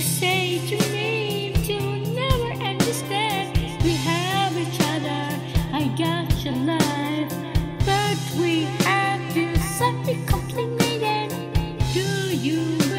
You say to me to never understand. We have each other, I got your life. But we have to something complicated. Do you?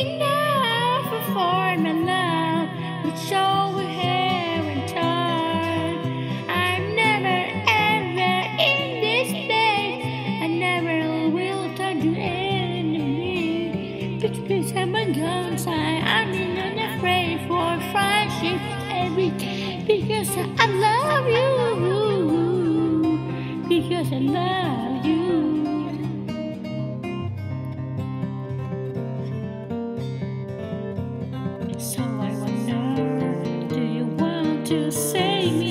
enough for my love, which all we have and time. I'm never ever in this place, I never will turn to enemy. But please, I'm a girl, I'm not afraid for friendship every day because I love you. Because I love you. to save me.